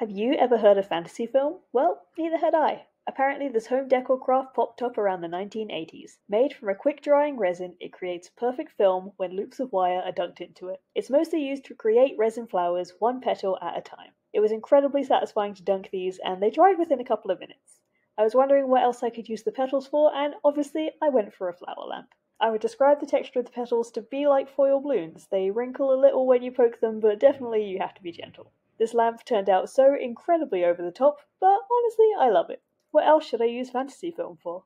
Have you ever heard of fantasy film? Well, neither had I. Apparently, this home decor craft popped up around the 1980s. Made from a quick drying resin, it creates a perfect film when loops of wire are dunked into it. It's mostly used to create resin flowers, one petal at a time. It was incredibly satisfying to dunk these, and they dried within a couple of minutes. I was wondering what else I could use the petals for, and obviously I went for a flower lamp. I would describe the texture of the petals to be like foil balloons. They wrinkle a little when you poke them, but definitely you have to be gentle. This lamp turned out so incredibly over the top, but honestly, I love it. What else should I use fantasy film for?